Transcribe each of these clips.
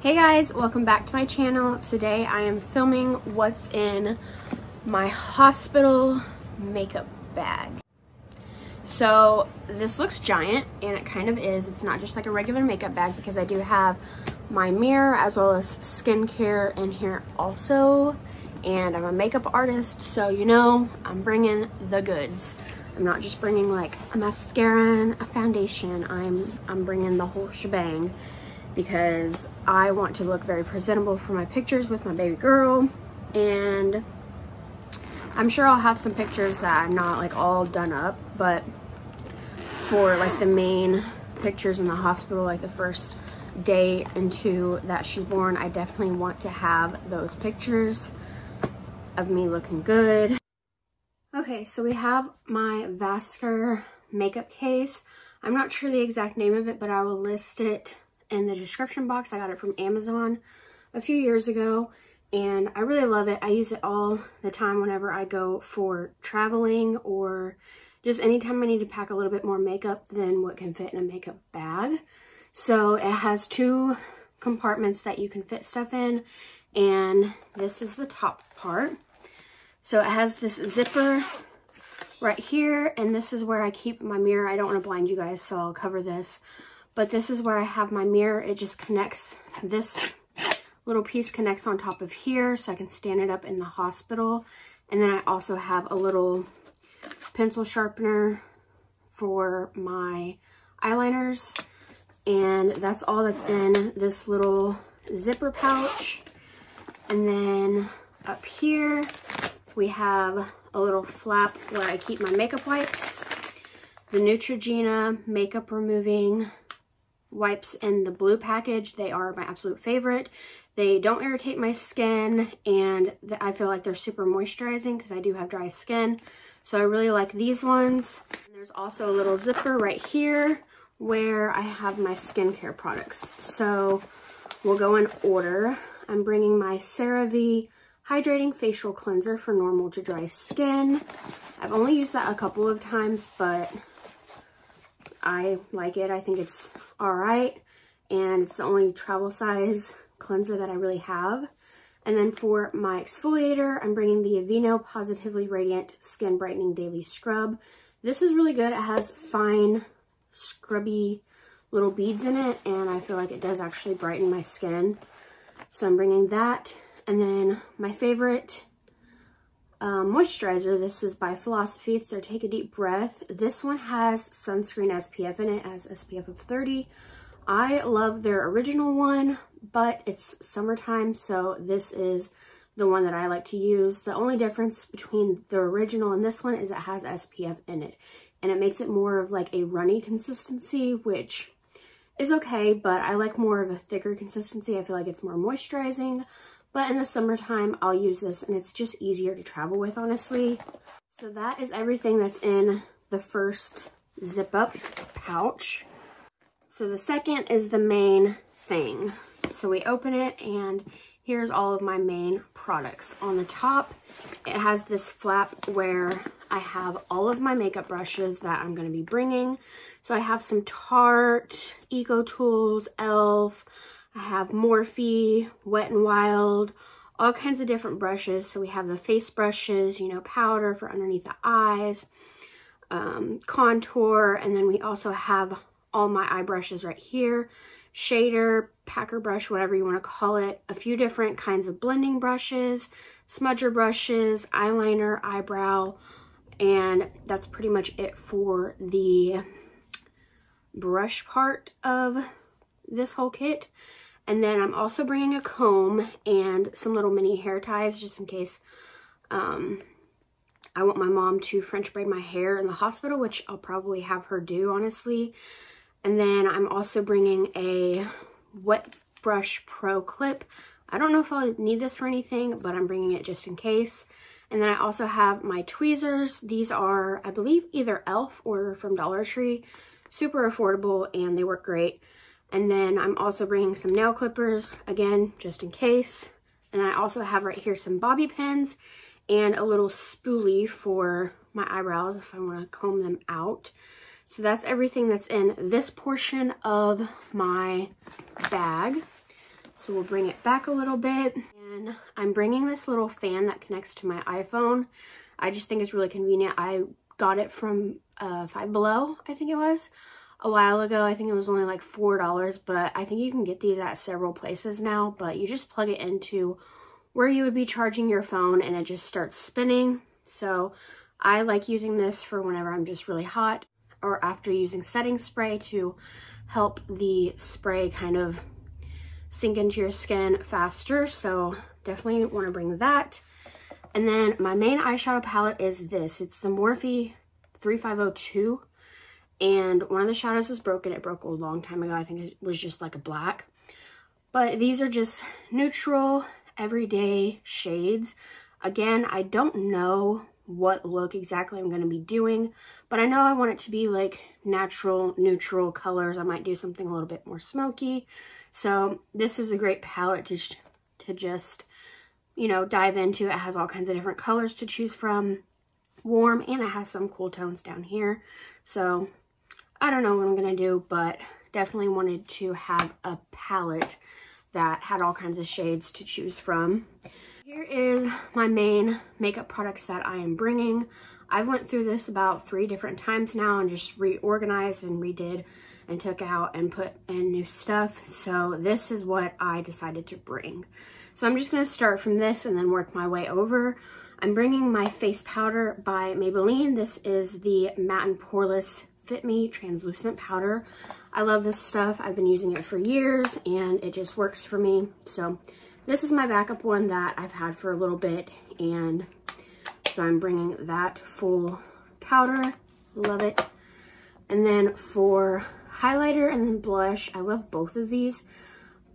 Hey guys, welcome back to my channel. Today I am filming what's in my hospital makeup bag. So this looks giant and it kind of is. It's not just like a regular makeup bag because I do have my mirror as well as skincare in here also. And I'm a makeup artist, so you know I'm bringing the goods. I'm not just bringing like a mascara and a foundation. I'm, I'm bringing the whole shebang because I want to look very presentable for my pictures with my baby girl. And I'm sure I'll have some pictures that I'm not like all done up, but for like the main pictures in the hospital, like the first day and two that she's born, I definitely want to have those pictures of me looking good. Okay, so we have my Vasker makeup case. I'm not sure the exact name of it, but I will list it in the description box. I got it from Amazon a few years ago and I really love it. I use it all the time whenever I go for traveling or just anytime I need to pack a little bit more makeup than what can fit in a makeup bag. So it has two compartments that you can fit stuff in and this is the top part. So it has this zipper right here and this is where I keep my mirror. I don't want to blind you guys so I'll cover this. But this is where I have my mirror. It just connects, this little piece connects on top of here so I can stand it up in the hospital. And then I also have a little pencil sharpener for my eyeliners. And that's all that's in this little zipper pouch. And then up here, we have a little flap where I keep my makeup wipes. The Neutrogena makeup removing wipes in the blue package. They are my absolute favorite. They don't irritate my skin and I feel like they're super moisturizing because I do have dry skin. So I really like these ones. And there's also a little zipper right here where I have my skincare products. So we'll go in order. I'm bringing my CeraVe Hydrating Facial Cleanser for normal to dry skin. I've only used that a couple of times, but I like it. I think it's all right. And it's the only travel size cleanser that I really have. And then for my exfoliator, I'm bringing the Aveeno Positively Radiant Skin Brightening Daily Scrub. This is really good. It has fine, scrubby little beads in it, and I feel like it does actually brighten my skin. So I'm bringing that. And then my favorite um, moisturizer. This is by Philosophy. It's their Take a Deep Breath. This one has sunscreen SPF in it as SPF of 30. I love their original one, but it's summertime, so this is the one that I like to use. The only difference between the original and this one is it has SPF in it, and it makes it more of like a runny consistency, which is okay, but I like more of a thicker consistency. I feel like it's more moisturizing, but in the summertime, I'll use this and it's just easier to travel with, honestly. So that is everything that's in the first zip up pouch. So the second is the main thing. So we open it and here's all of my main products. On the top, it has this flap where I have all of my makeup brushes that I'm going to be bringing. So I have some Tarte, Eco Tools, e.l.f., I have Morphe, Wet n Wild, all kinds of different brushes. So we have the face brushes, you know, powder for underneath the eyes, um, contour, and then we also have all my eye brushes right here, shader, packer brush, whatever you want to call it, a few different kinds of blending brushes, smudger brushes, eyeliner, eyebrow, and that's pretty much it for the brush part of this whole kit. And then I'm also bringing a comb and some little mini hair ties just in case um, I want my mom to French braid my hair in the hospital, which I'll probably have her do, honestly. And then I'm also bringing a Wet Brush Pro clip. I don't know if I'll need this for anything, but I'm bringing it just in case. And then I also have my tweezers. These are, I believe, either e.l.f. or from Dollar Tree. Super affordable and they work great. And then I'm also bringing some nail clippers, again, just in case. And I also have right here some bobby pins and a little spoolie for my eyebrows if I want to comb them out. So that's everything that's in this portion of my bag. So we'll bring it back a little bit. And I'm bringing this little fan that connects to my iPhone. I just think it's really convenient. I got it from uh, Five Below, I think it was, a while ago. I think it was only like $4, but I think you can get these at several places now. But you just plug it into where you would be charging your phone and it just starts spinning. So I like using this for whenever I'm just really hot or after using setting spray to help the spray kind of sink into your skin faster. So definitely want to bring that. And then my main eyeshadow palette is this. It's the Morphe 3502. And one of the shadows is broken. It broke a long time ago. I think it was just like a black. But these are just neutral, everyday shades. Again, I don't know what look exactly I'm going to be doing, but I know I want it to be like natural, neutral colors. I might do something a little bit more smoky. So this is a great palette to, to just, you know, dive into. It has all kinds of different colors to choose from. Warm, and it has some cool tones down here. So I don't know what I'm going to do, but definitely wanted to have a palette that had all kinds of shades to choose from. Here is my main makeup products that I am bringing. I went through this about three different times now and just reorganized and redid and took out and put in new stuff. So this is what I decided to bring. So I'm just going to start from this and then work my way over. I'm bringing my face powder by Maybelline. This is the Matte and Poreless Fit Me Translucent Powder. I love this stuff. I've been using it for years and it just works for me. So this is my backup one that I've had for a little bit and so I'm bringing that full powder. Love it. And then for highlighter and then blush, I love both of these.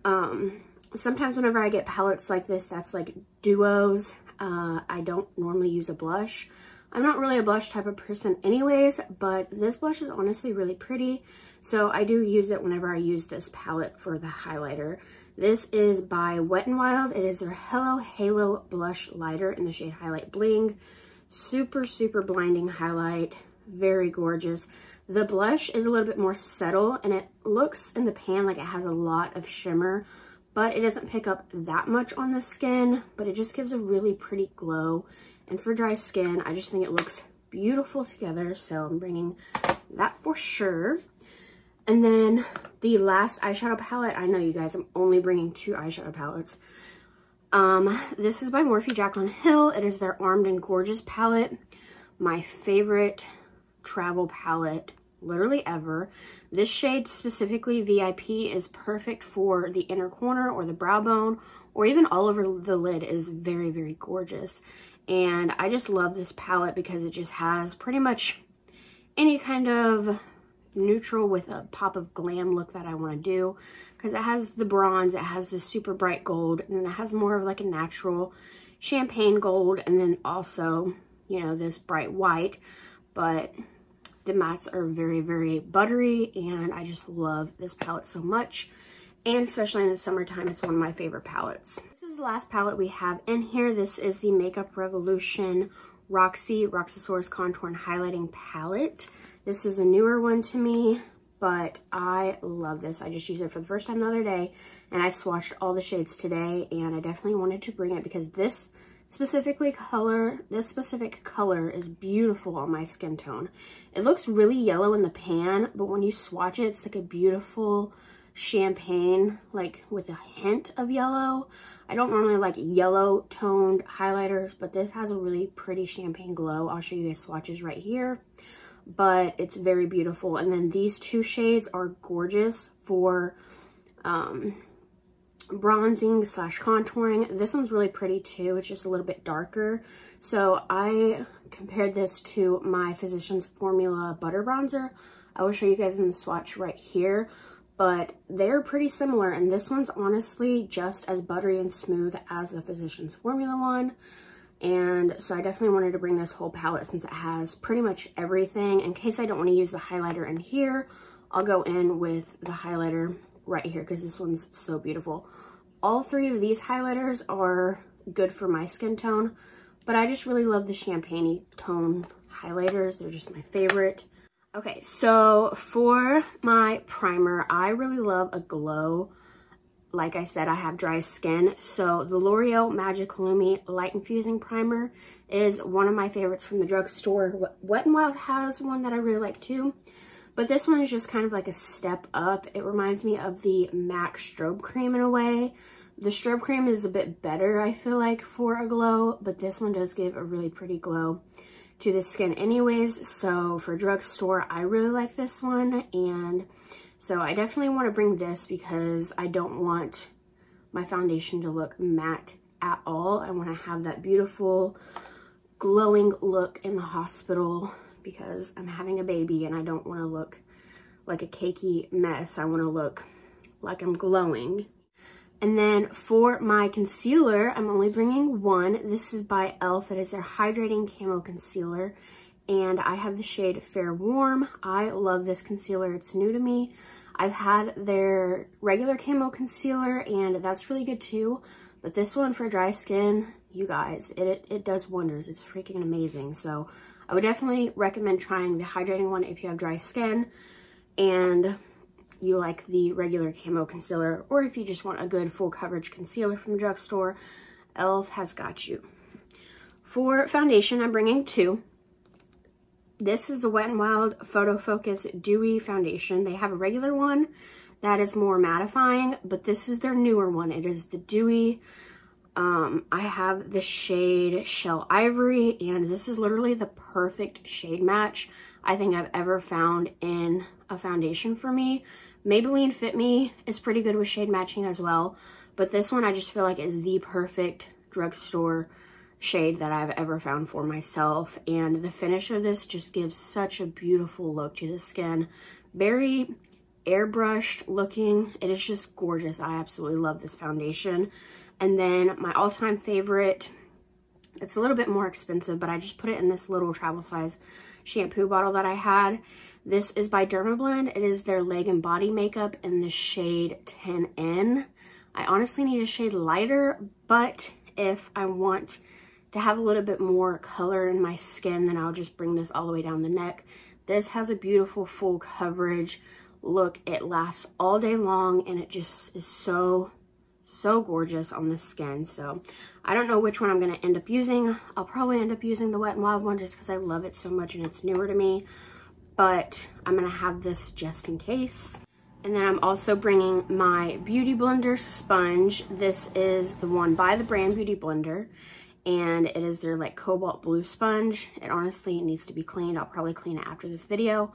Um, sometimes whenever I get palettes like this, that's like duos. Uh, I don't normally use a blush. I'm not really a blush type of person anyways, but this blush is honestly really pretty. So I do use it whenever I use this palette for the highlighter. This is by Wet n Wild. It is their Hello Halo Blush Lighter in the shade Highlight Bling. Super, super blinding highlight. Very gorgeous. The blush is a little bit more subtle and it looks in the pan like it has a lot of shimmer, but it doesn't pick up that much on the skin, but it just gives a really pretty glow. And for dry skin, I just think it looks beautiful together. So I'm bringing that for sure. And then the last eyeshadow palette, I know you guys, I'm only bringing two eyeshadow palettes. Um, this is by Morphe Jaclyn Hill. It is their Armed and Gorgeous palette. My favorite travel palette literally ever. This shade specifically, VIP, is perfect for the inner corner or the brow bone or even all over the lid is very, very gorgeous. And I just love this palette because it just has pretty much any kind of neutral with a pop of glam look that I want to do. Because it has the bronze, it has the super bright gold, and then it has more of like a natural champagne gold, and then also, you know, this bright white, but the mattes are very, very buttery, and I just love this palette so much, and especially in the summertime, it's one of my favorite palettes. Is the last palette we have in here. This is the Makeup Revolution Roxy Roxasaurus Contour and Highlighting Palette. This is a newer one to me, but I love this. I just used it for the first time the other day, and I swatched all the shades today, and I definitely wanted to bring it because this specifically color, this specific color is beautiful on my skin tone. It looks really yellow in the pan, but when you swatch it, it's like a beautiful champagne, like with a hint of yellow. I don't normally like yellow toned highlighters, but this has a really pretty champagne glow. I'll show you guys swatches right here but it's very beautiful. And then these two shades are gorgeous for um, bronzing slash contouring. This one's really pretty too. It's just a little bit darker. So I compared this to my Physicians Formula Butter Bronzer. I will show you guys in the swatch right here. But they're pretty similar. And this one's honestly just as buttery and smooth as the Physicians Formula one. And so I definitely wanted to bring this whole palette since it has pretty much everything. In case I don't want to use the highlighter in here, I'll go in with the highlighter right here because this one's so beautiful. All three of these highlighters are good for my skin tone, but I just really love the champagne tone highlighters. They're just my favorite. Okay, so for my primer, I really love a glow like I said, I have dry skin. So the L'Oreal Magic Lumi Light Infusing Primer is one of my favorites from the drugstore. Wet n Wild has one that I really like too. But this one is just kind of like a step up. It reminds me of the MAC Strobe Cream in a way. The strobe cream is a bit better, I feel like, for a glow, but this one does give a really pretty glow to the skin anyways. So for drugstore, I really like this one. And so I definitely want to bring this because I don't want my foundation to look matte at all. I want to have that beautiful glowing look in the hospital because I'm having a baby and I don't want to look like a cakey mess. I want to look like I'm glowing. And then for my concealer, I'm only bringing one. This is by e.l.f. It is their Hydrating Camo Concealer. And I have the shade Fair Warm. I love this concealer. It's new to me. I've had their regular camo concealer and that's really good too. But this one for dry skin, you guys, it, it, it does wonders. It's freaking amazing. So I would definitely recommend trying the hydrating one if you have dry skin. And you like the regular camo concealer or if you just want a good full coverage concealer from the drugstore, e.l.f. has got you. For foundation, I'm bringing two. This is the Wet n Wild Photo Focus Dewy Foundation. They have a regular one that is more mattifying, but this is their newer one. It is the Dewy. Um, I have the shade Shell Ivory, and this is literally the perfect shade match I think I've ever found in a foundation for me. Maybelline Fit Me is pretty good with shade matching as well, but this one I just feel like is the perfect drugstore shade that I've ever found for myself. And the finish of this just gives such a beautiful look to the skin. Very airbrushed looking. It is just gorgeous. I absolutely love this foundation. And then my all-time favorite, it's a little bit more expensive, but I just put it in this little travel size shampoo bottle that I had. This is by Dermablend. It is their leg and body makeup in the shade 10N. I honestly need a shade lighter, but if I want to have a little bit more color in my skin, then I'll just bring this all the way down the neck. This has a beautiful full coverage look. It lasts all day long and it just is so, so gorgeous on the skin. So I don't know which one I'm going to end up using. I'll probably end up using the Wet n Wild one just because I love it so much and it's newer to me but I'm gonna have this just in case. And then I'm also bringing my Beauty Blender sponge. This is the one by the brand Beauty Blender. And it is their like cobalt blue sponge. It honestly needs to be cleaned. I'll probably clean it after this video.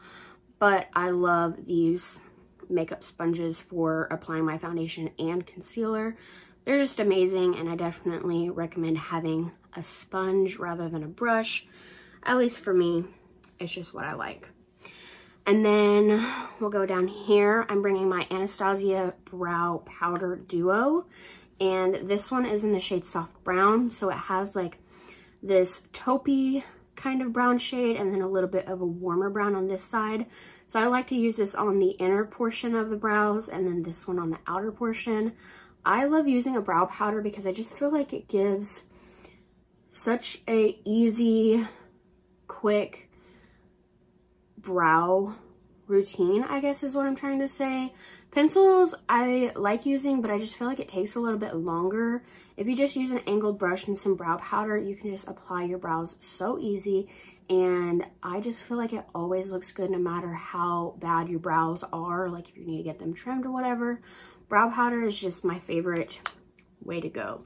But I love these makeup sponges for applying my foundation and concealer. They're just amazing and I definitely recommend having a sponge rather than a brush. At least for me, it's just what I like. And then we'll go down here. I'm bringing my Anastasia Brow Powder Duo. And this one is in the shade Soft Brown. So it has like this taupey kind of brown shade and then a little bit of a warmer brown on this side. So I like to use this on the inner portion of the brows and then this one on the outer portion. I love using a brow powder because I just feel like it gives such a easy, quick, brow routine, I guess is what I'm trying to say. Pencils I like using, but I just feel like it takes a little bit longer. If you just use an angled brush and some brow powder, you can just apply your brows so easy. And I just feel like it always looks good no matter how bad your brows are, like if you need to get them trimmed or whatever. Brow powder is just my favorite way to go.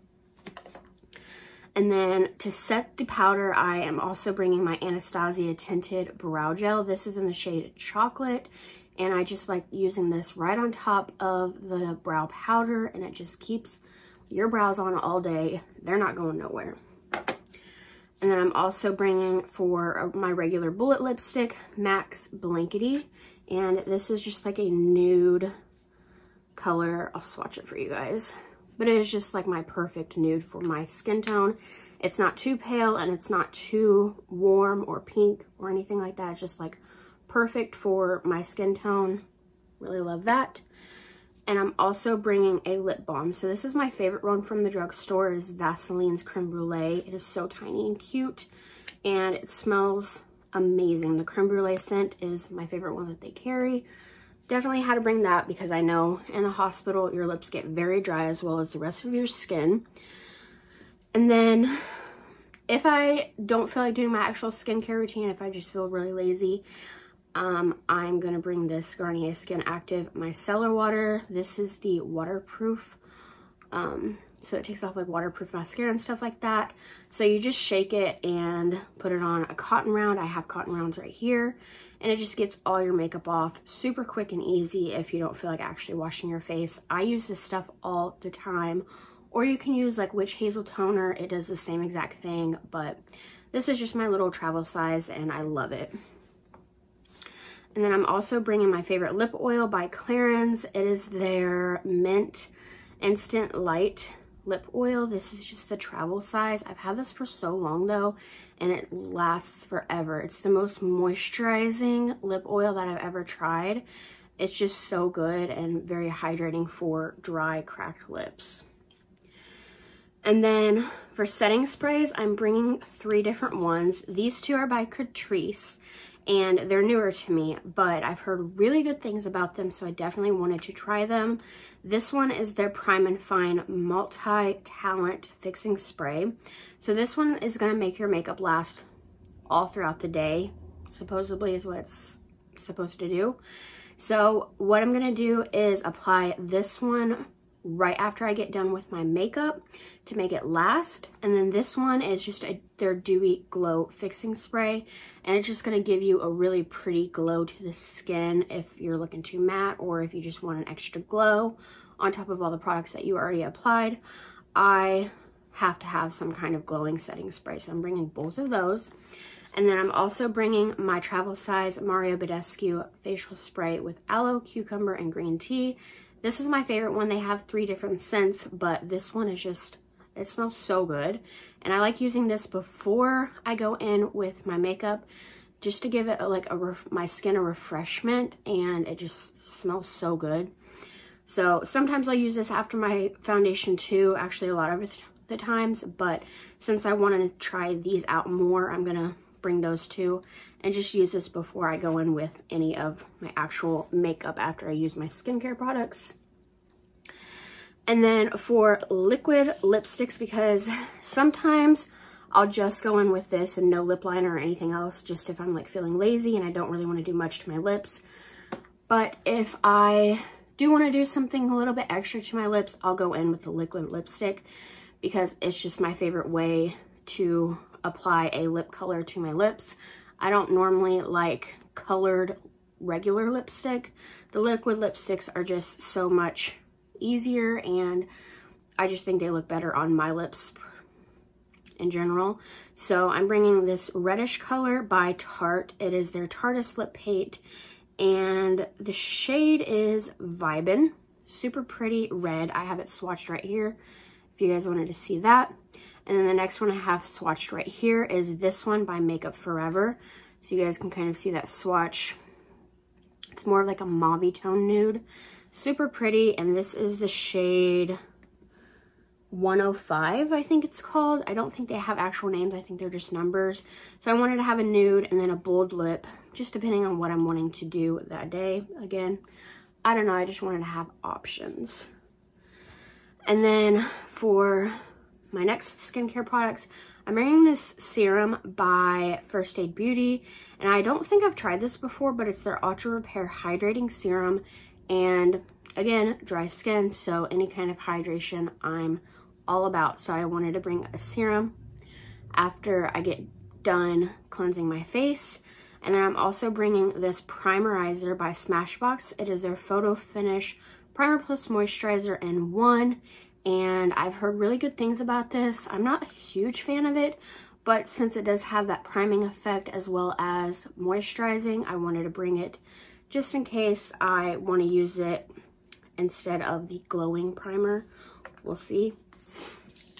And then to set the powder, I am also bringing my Anastasia Tinted Brow Gel. This is in the shade Chocolate. And I just like using this right on top of the brow powder. And it just keeps your brows on all day. They're not going nowhere. And then I'm also bringing for uh, my regular bullet lipstick, MAC's Blankety. And this is just like a nude color. I'll swatch it for you guys but it is just like my perfect nude for my skin tone. It's not too pale and it's not too warm or pink or anything like that. It's just like perfect for my skin tone. Really love that. And I'm also bringing a lip balm. So this is my favorite one from the drugstore is Vaseline's Creme Brulee. It is so tiny and cute and it smells amazing. The Creme Brulee scent is my favorite one that they carry. Definitely had to bring that because I know in the hospital your lips get very dry as well as the rest of your skin. And then if I don't feel like doing my actual skincare routine, if I just feel really lazy, um, I'm going to bring this Garnier Skin Active Micellar Water. This is the waterproof, um, so it takes off like waterproof mascara and stuff like that. So you just shake it and put it on a cotton round. I have cotton rounds right here. And it just gets all your makeup off super quick and easy if you don't feel like actually washing your face. I use this stuff all the time. Or you can use like Witch Hazel Toner. It does the same exact thing, but this is just my little travel size and I love it. And then I'm also bringing my favorite lip oil by Clarins. It is their Mint Instant Light lip oil. This is just the travel size. I've had this for so long though, and it lasts forever. It's the most moisturizing lip oil that I've ever tried. It's just so good and very hydrating for dry, cracked lips. And then for setting sprays, I'm bringing three different ones. These two are by Catrice and they're newer to me, but I've heard really good things about them, so I definitely wanted to try them. This one is their Prime and Fine Multi-Talent Fixing Spray. So this one is going to make your makeup last all throughout the day, supposedly is what it's supposed to do. So what I'm going to do is apply this one right after I get done with my makeup to make it last. And then this one is just a, their Dewy Glow Fixing Spray. And it's just going to give you a really pretty glow to the skin if you're looking too matte or if you just want an extra glow on top of all the products that you already applied. I have to have some kind of glowing setting spray. So I'm bringing both of those. And then I'm also bringing my travel size Mario Badescu facial spray with aloe, cucumber, and green tea. This is my favorite one. They have three different scents, but this one is just, it smells so good. And I like using this before I go in with my makeup just to give it a, like a my skin a refreshment and it just smells so good. So sometimes I'll use this after my foundation too, actually a lot of the times, but since I want to try these out more, I'm going to bring those two and just use this before I go in with any of my actual makeup after I use my skincare products. And then for liquid lipsticks, because sometimes I'll just go in with this and no lip liner or anything else, just if I'm like feeling lazy and I don't really want to do much to my lips. But if I do want to do something a little bit extra to my lips, I'll go in with the liquid lipstick because it's just my favorite way to apply a lip color to my lips. I don't normally like colored regular lipstick. The liquid lipsticks are just so much easier and I just think they look better on my lips in general. So I'm bringing this reddish color by Tarte. It is their Tarteist Lip Paint and the shade is Vibin. Super pretty red. I have it swatched right here if you guys wanted to see that. And then the next one I have swatched right here is this one by Makeup Forever. So you guys can kind of see that swatch. It's more of like a mauve tone nude. Super pretty. And this is the shade 105, I think it's called. I don't think they have actual names. I think they're just numbers. So I wanted to have a nude and then a bold lip, just depending on what I'm wanting to do that day. Again, I don't know. I just wanted to have options. And then for my next skincare products, I'm wearing this serum by First Aid Beauty. And I don't think I've tried this before, but it's their Ultra Repair Hydrating Serum. And again, dry skin, so any kind of hydration I'm all about. So I wanted to bring a serum after I get done cleansing my face. And then I'm also bringing this primerizer by Smashbox. It is their Photo Finish Primer Plus Moisturizer in one and I've heard really good things about this. I'm not a huge fan of it, but since it does have that priming effect as well as moisturizing, I wanted to bring it just in case I want to use it instead of the glowing primer. We'll see.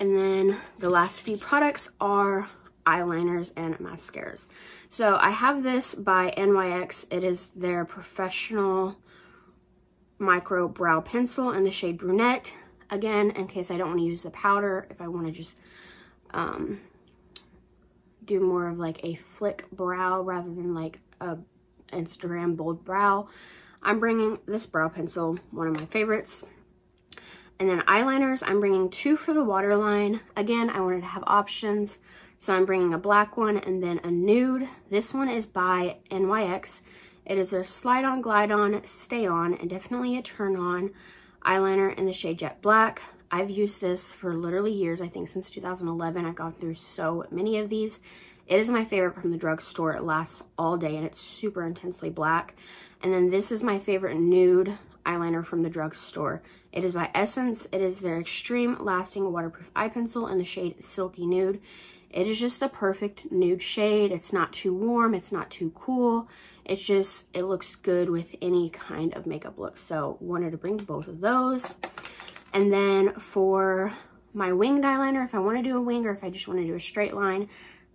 And then the last few products are eyeliners and mascaras. So I have this by NYX. It is their professional micro brow pencil in the shade brunette again in case I don't want to use the powder if I want to just um, do more of like a flick brow rather than like a Instagram bold brow I'm bringing this brow pencil, one of my favorites. And then eyeliners, I'm bringing two for the waterline. Again, I wanted to have options. So I'm bringing a black one and then a nude. This one is by NYX. It is their slide on, glide on, stay on, and definitely a turn on eyeliner in the shade Jet Black. I've used this for literally years, I think since 2011. I've gone through so many of these. It is my favorite from the drugstore. It lasts all day and it's super intensely black. And then this is my favorite nude eyeliner from the drugstore. It is by Essence. It is their extreme lasting waterproof eye pencil in the shade Silky Nude. It is just the perfect nude shade. It's not too warm. It's not too cool. It's just, it looks good with any kind of makeup look. So wanted to bring both of those. And then for my winged eyeliner, if I want to do a wing or if I just want to do a straight line,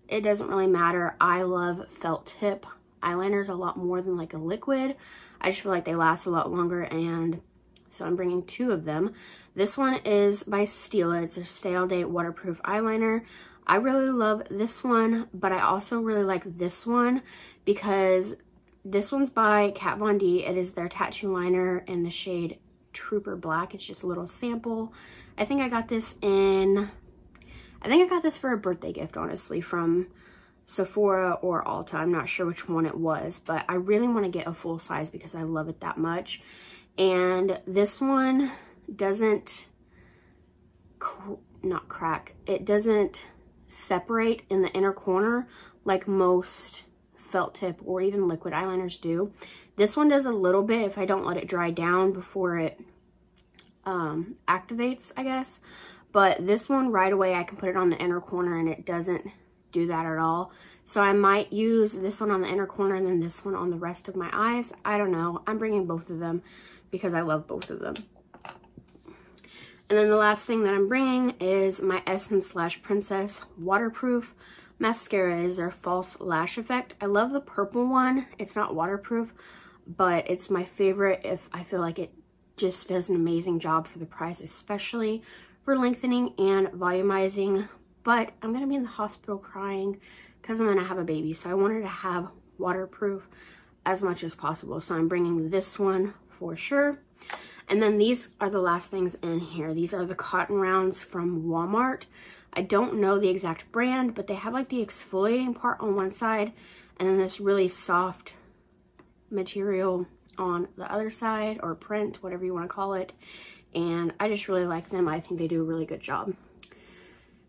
it doesn't really matter. I love felt tip eyeliners a lot more than like a liquid. I just feel like they last a lot longer and so I'm bringing two of them. This one is by Stila. It's a stay all day waterproof eyeliner. I really love this one, but I also really like this one because this one's by Kat Von D. It is their tattoo liner in the shade Trooper Black. It's just a little sample. I think I got this in, I think I got this for a birthday gift, honestly, from Sephora or Ulta. I'm not sure which one it was, but I really want to get a full size because I love it that much. And this one doesn't, cr not crack, it doesn't separate in the inner corner like most felt tip or even liquid eyeliners do. This one does a little bit if I don't let it dry down before it um, activates, I guess. But this one right away, I can put it on the inner corner and it doesn't do that at all. So I might use this one on the inner corner and then this one on the rest of my eyes. I don't know. I'm bringing both of them because I love both of them. And then the last thing that I'm bringing is my Essence slash Princess Waterproof Mascara. is their False Lash Effect. I love the purple one. It's not waterproof, but it's my favorite if I feel like it just does an amazing job for the price, especially for lengthening and volumizing. But I'm going to be in the hospital crying because I'm going to have a baby. So I wanted to have waterproof as much as possible. So I'm bringing this one for sure. And then these are the last things in here. These are the cotton rounds from Walmart. I don't know the exact brand, but they have like the exfoliating part on one side and then this really soft material on the other side or print, whatever you want to call it. And I just really like them. I think they do a really good job.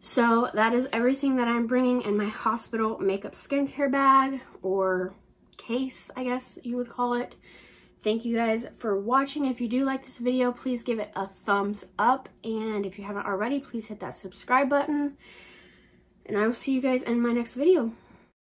So that is everything that I'm bringing in my hospital makeup skincare bag or case, I guess you would call it. Thank you guys for watching. If you do like this video, please give it a thumbs up. And if you haven't already, please hit that subscribe button. And I will see you guys in my next video.